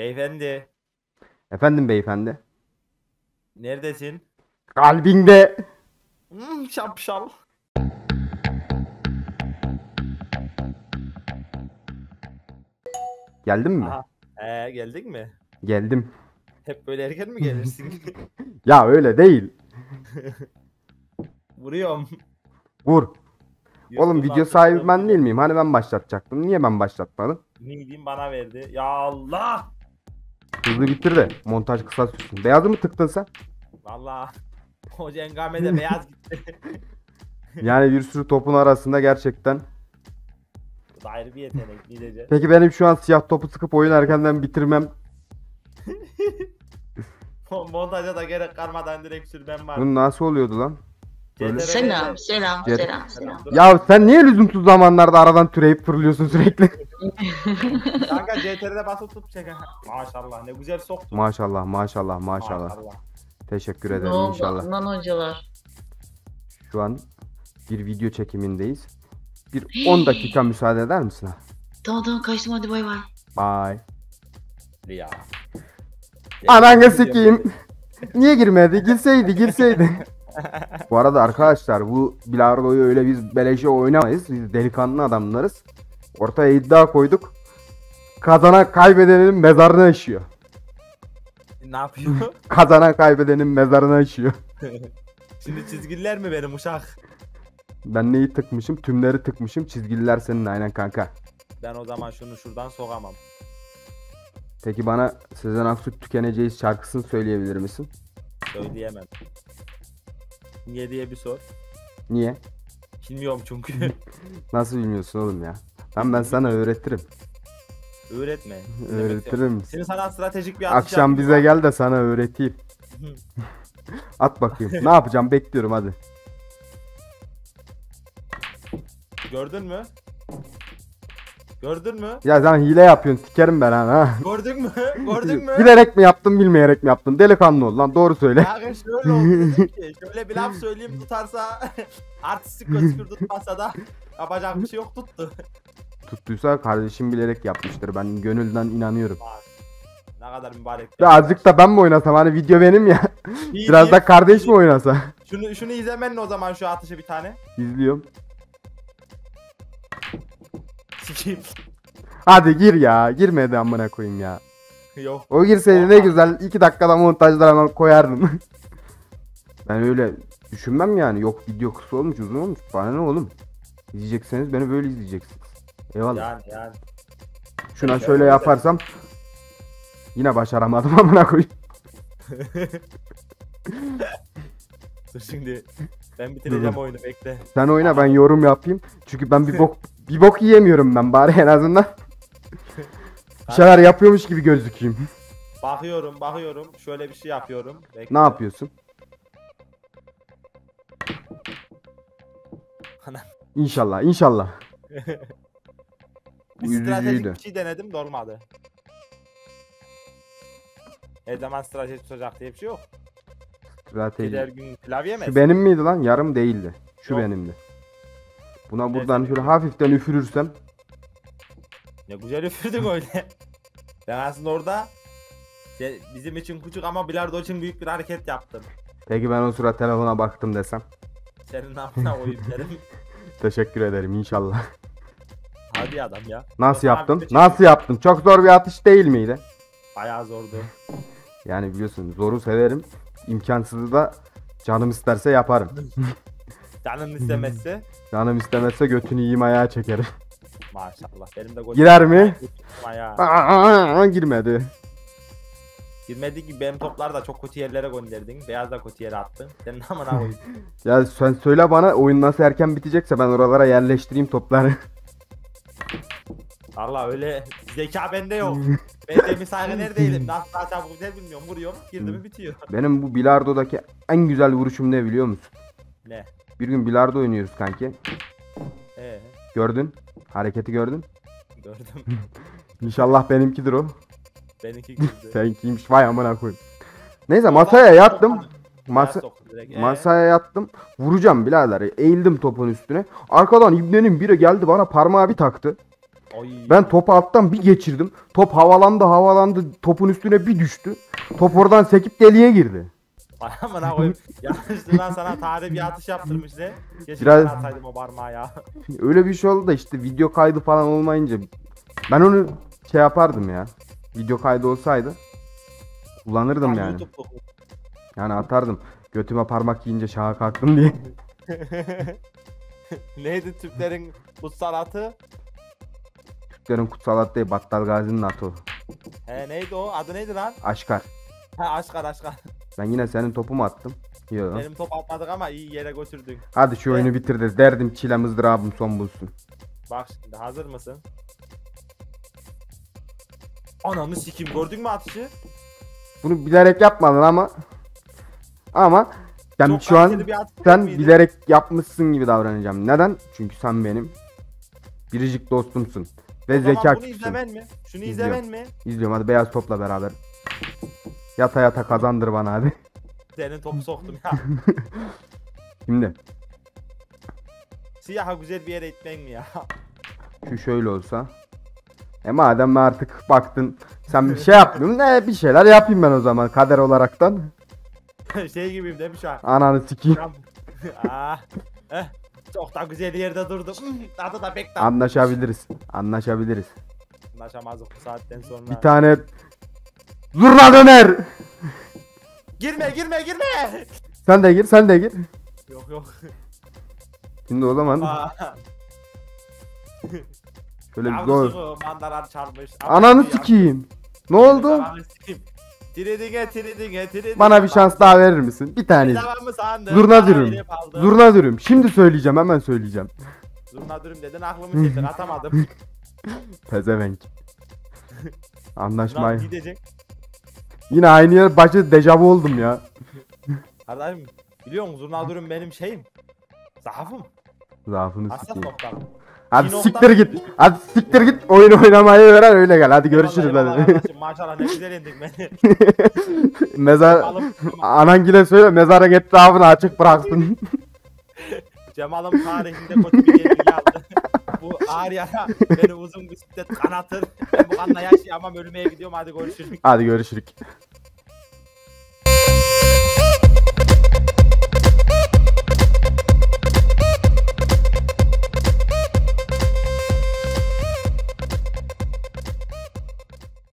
Beyefendi, Efendim beyefendi. neredesin? Kalbinde. Hmm, şapşal. Geldin mi? Aha. Ee, geldik mi? Geldim. Hep böyle erken mi gelirsin? Ya öyle değil. Vuruyorum. Vur. Oğlum YouTube'dan video sahibi ben değil miyim? Hani ben başlatacaktım. Niye ben başlatmadım? Ümidin bana verdi. Ya Allah! Hızlı bitir de montaj kısa sürsün. Beyazı mı tıktın sen? Valla. O cengamede beyaz gitti. Yani bir sürü topun arasında gerçekten. Bu da ayrı bir yetenek gidece. Peki benim şu an siyah topu sıkıp oyun erkenden bitirmem. Montaja da gerek kalmadan direkt sürmem var. Bu nasıl oluyordu lan? Böyle- Selam, selam, selam, selam. Ya sen niye lüzumsuz zamanlarda aradan türeyip fırlıyorsun sürekli? Kanka CTRL'de basıp tut çek. Maşallah ne güzel soktun. maşallah maşallah maşallah. Teşekkür Ne ederim oldu inşallah. lan hocalar? Şu an bir video çekimindeyiz. Bir 10 dakika müsaade eder misin? ha? Tamam tamam kaçtım hadi bay bay. Bye. Ya. Ananı sikeyim. Niye girmedi? Girseydi girseydi. bu arada arkadaşlar bu bilardoyu öyle biz beleşe oynamayız. Biz delikanlı adamlarız. Ortaya iddia koyduk. Kazanan kaybedenin mezarına işiyor. Ne yapıyor? Kazanan kaybedenin mezarına işiyor. Şimdi çizgiler mi benim uşak? Ben neyi tıkmışım? Tümleri tıkmışım. Çizgililer senin aynen kanka. Ben o zaman şunu şuradan sokamam. Peki bana Sezen Aksu tükeneceğiz şarkısını söyleyebilir misin? Söyleyemem. Niye diye bir sor. Niye? Bilmiyorum çünkü. Nasıl bilmiyorsun oğlum ya? Ben ben sana öğretirim. Öğretme. Öğretirim. Senin sana stratejik bir atış Akşam yapayım bize gel de sana öğreteyim. At bakayım. ne yapacağım bekliyorum hadi. Gördün mü? Gördün mü? Ya sen hile yapıyorsun sikerim ben ha. Gördün mü? Gördün mü? Bilerek mi yaptın bilmeyerek mi yaptın? Delikanlı ol lan doğru söyle. Ya şöyle oldu ki, şöyle bir laf söyleyeyim tutarsa artistik gözükür tutmazsa da yapacak bir şey yok tuttu. Tuttuysa kardeşim bilerek yapmıştır. Ben gönülden inanıyorum. Ne kadar mübarek. Ve azıcık da ben mi oynasam hani video benim ya. İyi, Biraz iyi. da kardeş mi oynasa? Şunu, şunu izlemen o zaman şu atışı bir tane. İzliyorum. Sikeyim. Hadi gir ya. Girmedi amına koyayım ya. Yok. O girseydi ne güzel. 2 dakikada montajlar hemen koyardım. ben öyle düşünmem yani. Yok video kısa olmuş uzun olmuş. Bana ne oğlum? İzleyecekseniz beni böyle izleyeceksiniz. Eyvallah. Yani yani. Şuna yani şöyle öyle. yaparsam yine başaramadım amına koyayım. Dur şimdi. Ben bitireceğim oyunu bekle. Sen oyna ben yorum yapayım. Çünkü ben bir bok bir bok yiyemiyorum ben bari en azından. bir şeyler yapıyormuş gibi gözükeyim. Bakıyorum bakıyorum. Şöyle bir şey yapıyorum. Bekle. Ne yapıyorsun? İnşallah, inşallah. Bir stratejik bir şey denedim de olmadı. Her zaman strateji tutacak diye bir şey yok. Her Strateji. gün pilav yemez. Şu benim miydi lan? Yarım değildi. Şu Yok. benimdi. Buna buradan şöyle hafiften üfürürsem Ne güzel üfürdün öyle. Ben aslında orada şey, bizim için küçük ama bilardo için büyük bir hareket yaptım. Peki ben o sıra telefona baktım desem. Senin namına koyayım derim. Teşekkür ederim inşallah. Hadi adam ya. Nasıl Yok yaptın? bir Nasıl yaptın? Çok zor bir atış değil miydi? Bayağı zordu. Yani biliyorsun zoru severim. İmkansızı da canım isterse yaparım. Canın istemezse Canım istemezse götünü yiyeyim ayağa çekerim. maşallah. Benim de. Girer mi? Aa, girmedi. Girmedi ki benim toplar da çok kötü yerlere gönderdin. Beyaz da kötü yere attın. Senin namına koyayım. Ya sen söyle bana oyun nasıl erken bitecekse ben oralara yerleştireyim topları. Allah öyle zeka bende yok. ben demin saygı neredeydim? Nasıl daha çabuk gider bilmiyorum. Vuruyorum. Girdi mi bitiyor. Benim bu bilardodaki en güzel vuruşum ne biliyor musun? ne? Bir gün bilardo oynuyoruz kanki. Ee, Gördün. Hareketi gördün. gördüm. İnşallah benimkidir o. Benimki girdi. Seninkiymiş vay amına koyayım. Neyse masaya yattım. Masa. Ee, masaya yattım. Vuracağım birader. Eğildim topun üstüne. Arkadan İbne'nin biri geldi bana parmağı bir taktı. Oy. Ben topu alttan bir geçirdim. Top havalandı havalandı. Topun üstüne bir düştü. Top oradan sekip deliğe girdi. Amına koyayım. Yanlışlıkla sana tarih bir atış yaptırmış ne? Keşke Biraz- ben o parmağı ya. Öyle bir şey oldu da işte video kaydı falan olmayınca ben onu şey yapardım ya. Video kaydı olsaydı kullanırdım Tam yani. YouTube kokusu. Yani atardım. Götüme parmak yiyince şaha kalktım diye. Neydi Türklerin kutsal atı? Türklerin kutsal değil, Battal Gazi'nin atı o. He neydi o? Adı neydi lan? Aşkar. Ha aşkar aşkar. Ben yine senin topumu attım. Yok. Benim top atmadık ama iyi yere götürdün. Hadi şu oyunu bitir de derdim çilem ızdırabım son bulsun. Bak şimdi hazır mısın? Ananı sikim gördün mü atışı? Bunu bilerek yapmadın ama ama ben Çok şu an kaliteli bir atış sen mıydı? bilerek yapmışsın gibi davranacağım. Neden? Çünkü sen benim biricik dostumsun ve zeka Bunu küpsün. izlemen mi? Şunu İzliyorum. izlemen mi? İzliyorum hadi beyaz topla beraber. Yata yata kazandır bana hadi. Senin topu soktum ya. Şimdi Siyaha güzel bir yere itmen mi ya? şu şöyle olsa. E madem artık baktın sen bir şey yapmıyorsun ne bir şeyler yapayım ben o zaman kader olaraktan. şey gibiyim değil mi şu an? Ananı sikeyim. ah, eh, çok da güzel yerde durdum. Hmm, Tadı da pek. Anlaşabiliriz. Anlaşabiliriz. Anlaşamazdık bu saatten sonra. Bir tane zurna döner. Girme girme girme. Sen de gir, sen de gir. yok yok. Şimdi o zaman Aa, şöyle bir yavrusu gol. mandalar çarpmış. Ananı sikeyim. Ne oldu? Ananı sikeyim. Tridine tridine tridine. Bana bir şans daha verir misin? Bir tane. Zurna dürüm. Zurna dürüm. Şimdi söyleyeceğim, hemen söyleyeceğim. Zurna dürüm dedin aklımı çektin atamadım. Pezevenk. Anlaşmayı. gidecek. Yine aynı yer başı dejavu oldum ya. Kardeşim biliyor musun zurna dürüm benim şeyim. Zaafım. Zaafını Hassas sikeyim. noktam. Hadi Bir siktir nokta- git. Hadi siktir git. Oyun oynamayı öğren öyle gel. Hadi görüşürüz Eyvallah, eyvallah hadi. kardeşim, Maşallah ne güzel yendik beni. Mezar Cemal'ım, Anangile söyle mezarın etrafını açık bıraksın. Cemal'ım tarihinde kötü bir aldı. bu ağır yara beni uzun bisiklet kanatır. Ben bu kanla yaşayamam ölmeye gidiyorum hadi görüşürüz. Hadi görüşürüz.